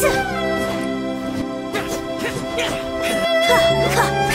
次。可。